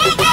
Hey, hey.